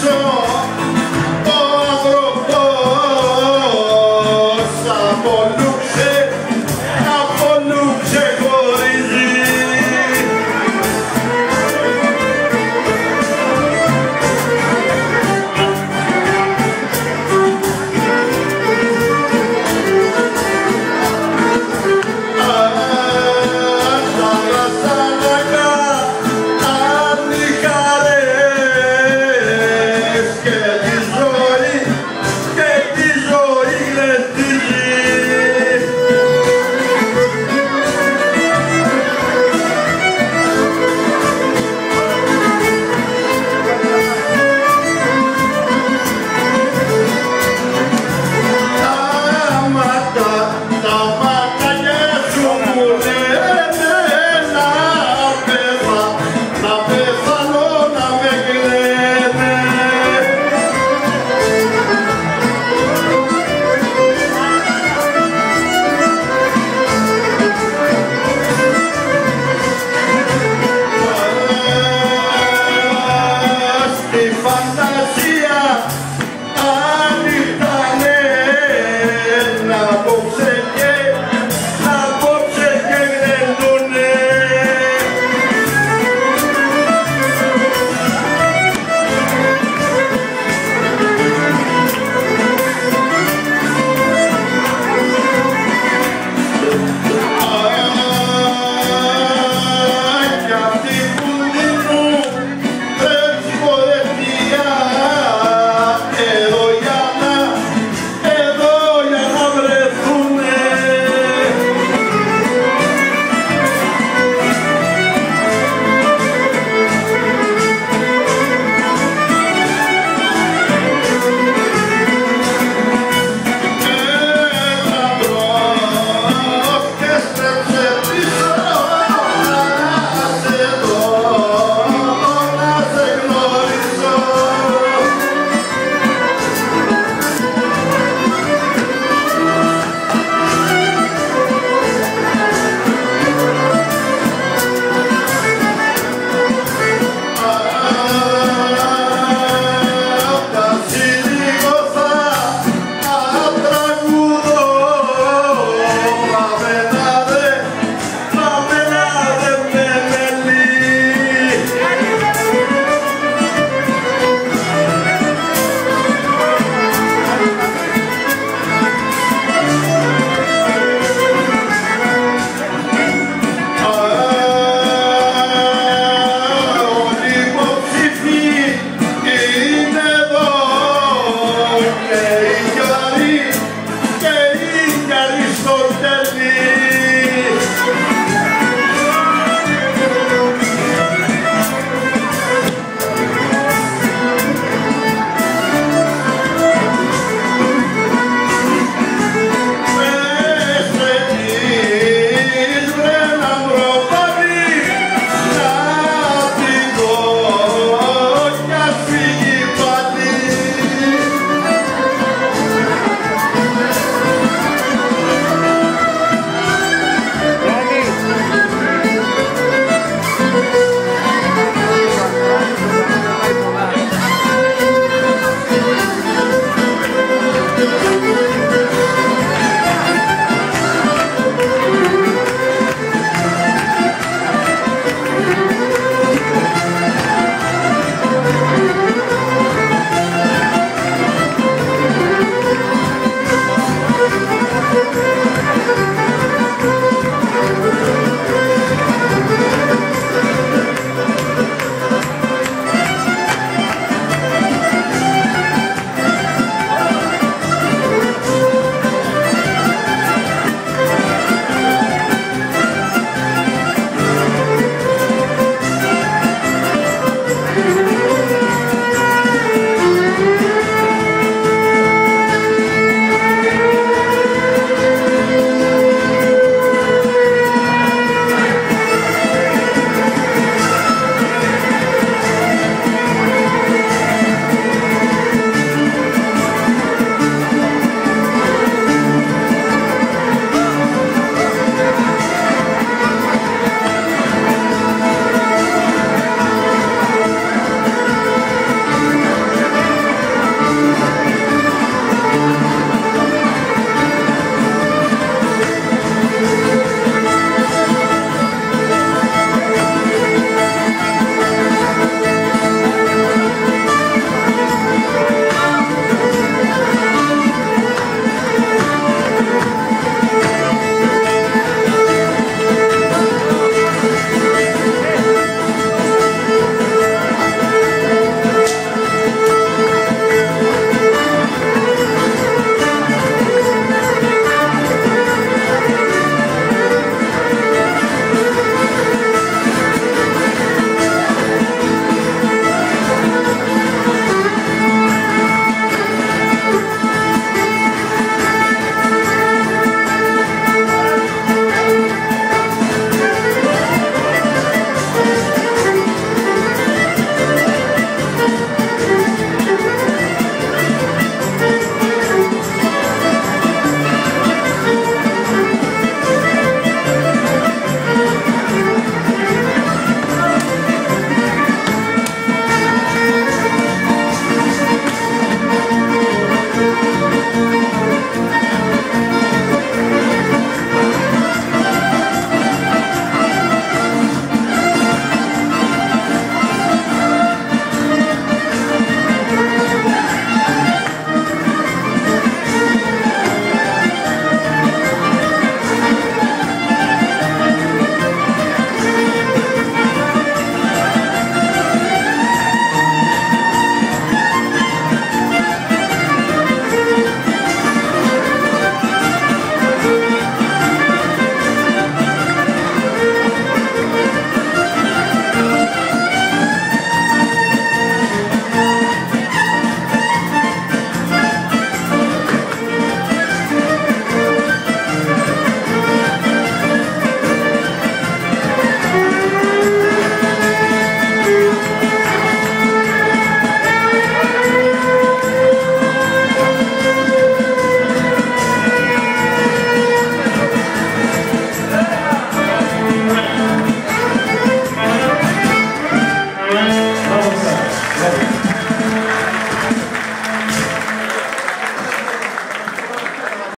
song.